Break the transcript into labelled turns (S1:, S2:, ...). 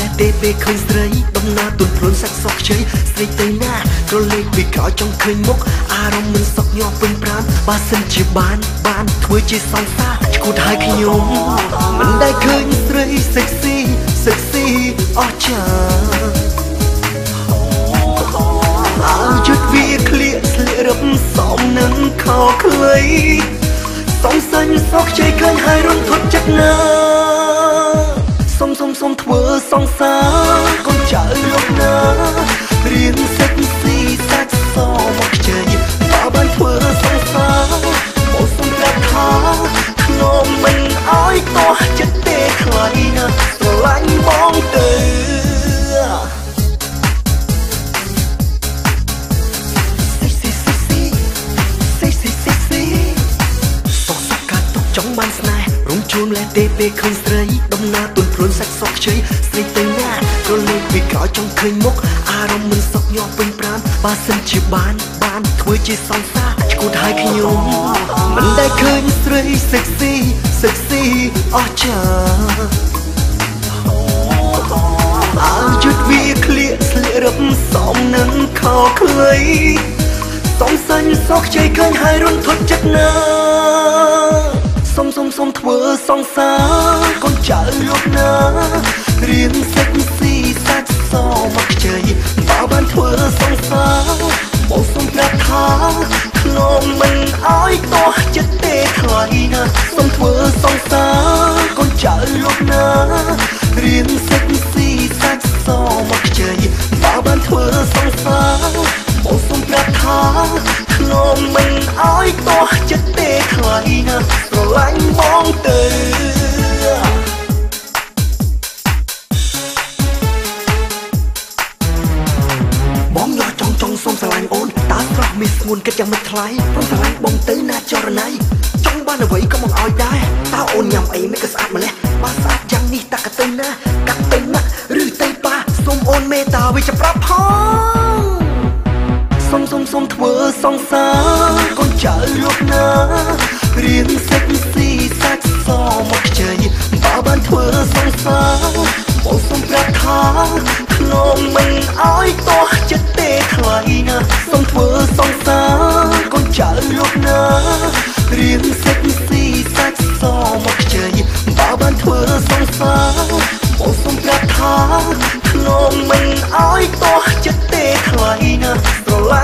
S1: លែទេពេលឃើញស្រីដំណើរទុនព្រួនសាច់សក់ខ្ចីស្រីទៅណាក៏លេខពីក្រោយចង់ឃើញមុខអារម្មណ៍មិនសក់ញាប់ពេញប្រានបើសិនជាបានបានធ្វើជាសង្សារឈួតហើយខ្ញុំមិនដែលឃើញស្រីសេកស៊ីសេកស៊ីអស់ចាអើយុទ្ធវាក្លៀកស្លៀករឹបសំនឹងខោខ្លីសំសាញ់សក់ខ្ចីឃើញហើយរន្ធត់ចិត្តណាសុំសុំសុំ ធ្វើសង្សារកូនចៅលោកណា ជួនលែទេពេលឃើញស្រីដំណើរទុនព្រួនសាច់សក់ខ្ចីស្រីទៅណាក៏លេខពីក្រោយចង់ឃើញមុខអារម្មណ៍មិនសក់ញាប់ពេញប្រានបើសិនជាបាន បានធ្វើជាសង្សារឈួតហើយខ្ញុំមិនដែលឃើញស្រីសេកស៊ីសេកស៊ីអស់ចាអើយុទ្ធវាក្លៀកស្លៀករឹបសំនឹងខោខ្លីសំសាញ់សក់ខ្ចីឃើញហើយរន្ធត់ចិត្តណា សុំសុំសុំធ្វើសង្សារកូនចៅលោកណារៀនសិចស៊ីសាច់សមកខ្ចីបើបានធ្វើសង្សារមកសុំប្រាប់ថាខ្ញុំមិនអោយតោះចិត្តទេខ្លាយណាសុំធ្វើសង្សា ស្រស់មានស្ងួនគិតយ៉ាងមិនថ្លៃព្រមស្រឡាញ់បងទៅណាចរណៃចង់បានអ្វីក៏មកឲ្យដែរតើអូនញ៉ាំអីមិនក៏ស្អាតម្ល៉េះបើស្អាតយ៉ាងនេះតាក់ទៅណាកាត់ទៅណាឬទៅប៉ាសុំអូនមេត្តាវាจะប្រាប់ផងសុំសុំសុំធ្វើសង្សារកូនចៅលោកណារៀនសិចស៊ីសាច់សមកខ្ចីបើបានធ្វើសង្សារបងសុំប្រាប់ថាខ្ញុំមិនអោយតោះ សង្សារបងសុំប្រាប់ថាខ្ញុំមិនអោយតោះចិត្តទេខ្លាយណាស្រឡាញ់